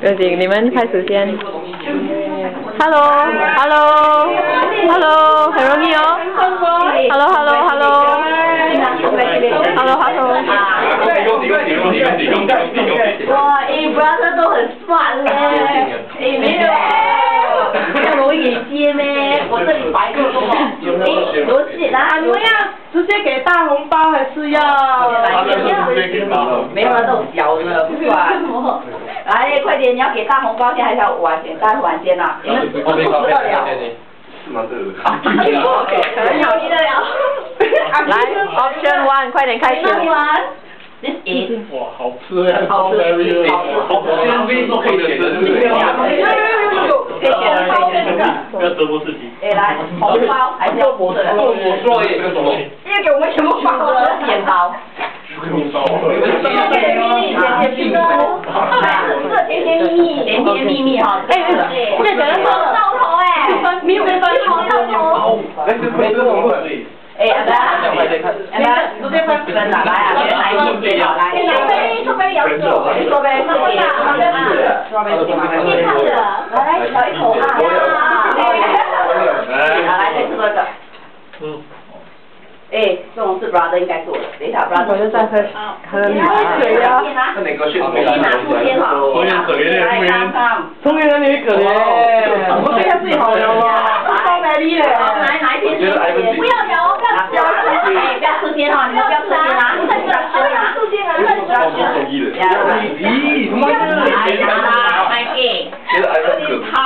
不用紧，你们开始先。Hello，Hello，Hello，很容易哦。Hello，Hello，Hello，Hello，Hello。哇，A brother 都很帅嘞，哎没有，这样容易接咩？我这里白个多，哎，多谢啦，你们要直接给大红包还是要？没有那种小的，不管。来，快点，你要给大红包先还是要玩先？大玩先呐，你们不得了。是吗？这个。可能有得了。来，Option One，快点开始。This is 哇，好吃呀，好吃，好吃，香槟都可以选的，可以选红包跟这个。不要折磨自己。哎，来，红包还是要我说我说也什么？因为给我们全部发过来扁包。红包。甜甜蜜蜜，甜甜蜜蜜。来，这个甜甜蜜蜜，甜甜蜜蜜哈。哎，这个是到头哎，没有分好到头。哎，这没这种问题。哎，阿伯，阿伯，直接分分哪来啊？来来一起好来。说呗，说呗，要走。说呗，说呗，好的啊。说呗，健康的，来来咬一口啊。好，来再吃这个。嗯。哎，这种是 brother 应该做的，等一下 brother。我就在喝喝水啊。那哪个选？你拿出天哈。抽烟可怜的，抽烟。抽烟的你可怜。我对他最好了嘛。超美丽的。来哪一天吃？不要聊，不要聊。哎，不要吃天哈，你们不要吃天啊。不要吃啊，吃天啊，不要吃。咦，妈的！哎呀，买给。糖。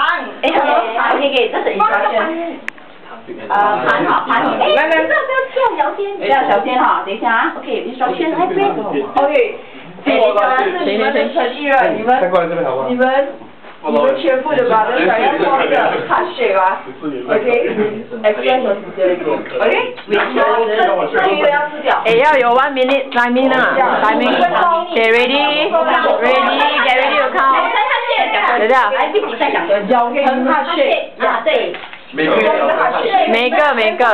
哎，糖给给，这是 instruction。呃，盘好盘好。哎，来来，不要不要跳聊天，不要聊天哈，等一下啊，OK，instruction 来这边，OK。是你们的成员，你们你们。你们全部的把那想要装的卡水吧，OK，express 时间，OK，没错，这这个要吃掉。哎，要有 one minute timing 啊，timing。Get ready，ready，get ready to count。等下，来自己再讲个，很卡水啊，对。每个每个每个。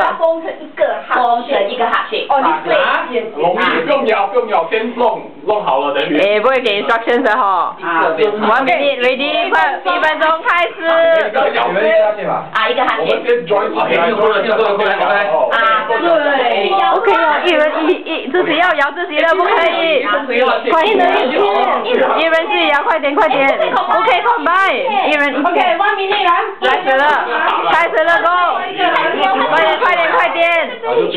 封成一个哈，封成一个哈水。哦，你对。容易，不用摇，不用摇，先弄弄好了等于。哎，不会给 instructions 的哈。啊，one minute ready，快，一分钟开始。啊，一个哈水。我们先 join 起来，做了就做了，过来过来。啊，对。OK 哦，一人一一自己要摇自己的，不可以。快点，一人自己摇，快点快点。OK，combine，一人一。OK，one minute 来。开始了，开始了，Go！快点快点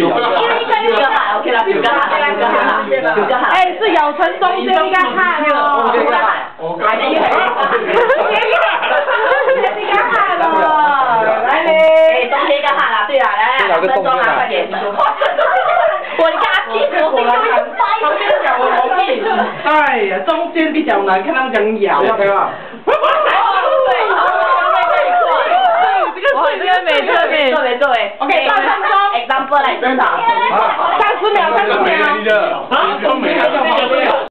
快点。九个哈，OK 了，九个哈，九个哈，九个哈。哎，是咬成中间一个哈哦。九个哈。来一个。一个哈了，来嘞。中间一个哈啦，对啦，来，两分钟啦，快点。我家鸡我非常乖。中间咬我毛病。哎呀，中间比较难，看他们讲咬。要不要？对对对，作为作为，OK，三分钟，example 来真的，三十秒，三十秒。